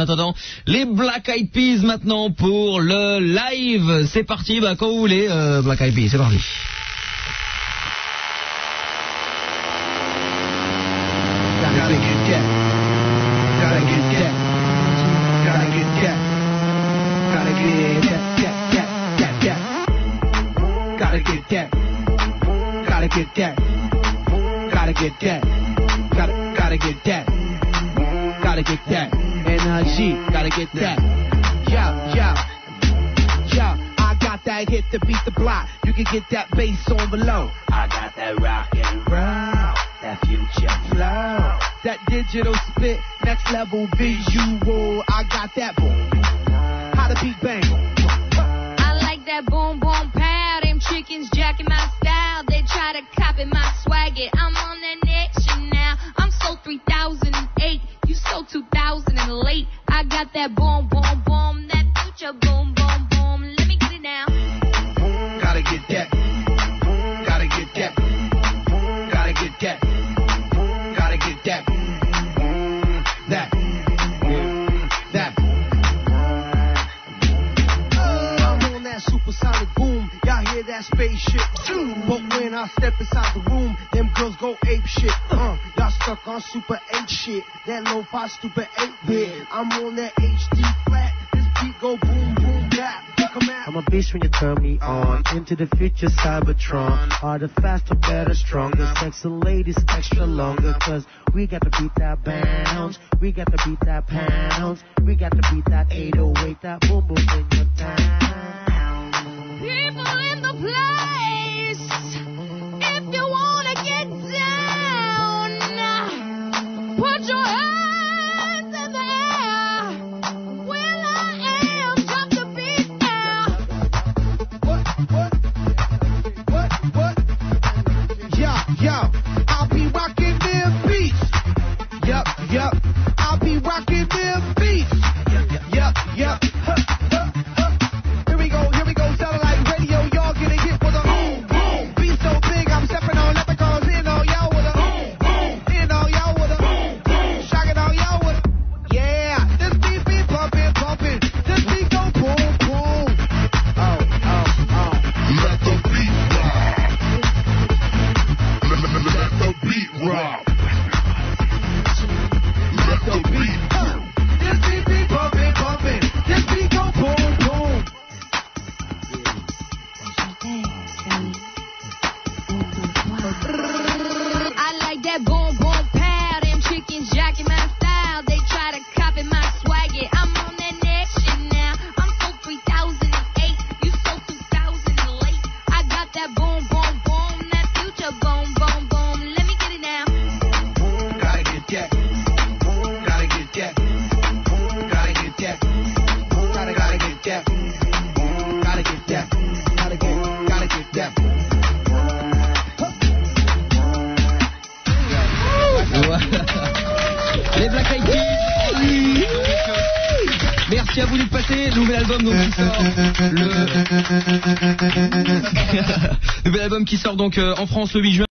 En attendant, les Black Eyed Peas maintenant pour le live. C'est parti, bah quand vous voulez, euh, Black Eyed Peas, c'est parti. Get that. Gotta get that. Gotta. Gotta get that. Gotta get that. Gotta get that. Gotta get that. Gotta, gotta get that. Gotta get that. NRG. Gotta get that. Yeah, yeah. Yeah, I got that hit to beat the block. You can get that bass on below. I got that rock and roll, that future flow, that digital spit, next level visual. I got that boom. how to beat bang. I like that boom boom pow. Them chickens jacking my style. They try to copy my swagger. I'm on You so 2000 and late. I got that boom boom But when I step inside the room, them girls go ape shit. Uh, y'all stuck on super 8 shit. That low fi stupid 8 bit. I'm on that HD flat. This beat go boom boom bap. I'm a beast when you turn me uh-huh. on. Into the future, Cybertron. Uh-huh. Harder, faster, better, stronger. Uh-huh. Sexy ladies extra longer. Cause we got to beat that bounce. We got to beat that pounds. We got to beat that 808, that boom boom in your town. D'être passés. Nouvel album donc qui sort. Le... Nouvel album qui sort donc euh, en France le 8 juin.